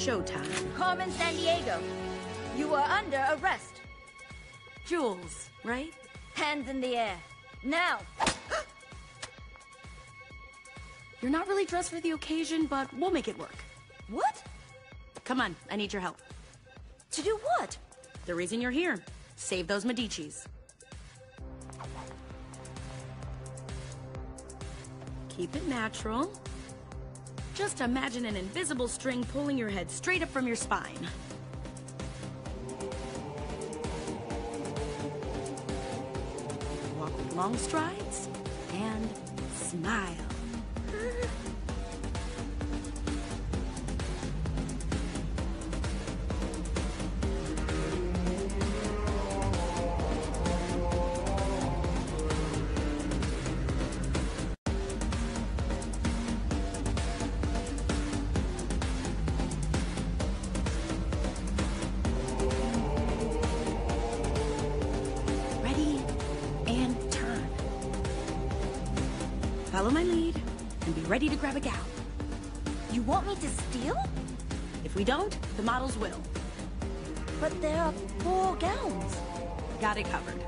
showtime. Carmen Sandiego, you are under arrest. Jules, right? Hands in the air. Now! You're not really dressed for the occasion, but we'll make it work. What? Come on, I need your help. To do what? The reason you're here. Save those Medicis. Keep it natural. Just imagine an invisible string pulling your head straight up from your spine. Walk with long strides and smile. Follow my lead and be ready to grab a gown. You want me to steal? If we don't, the models will. But there are four gowns. Got it covered.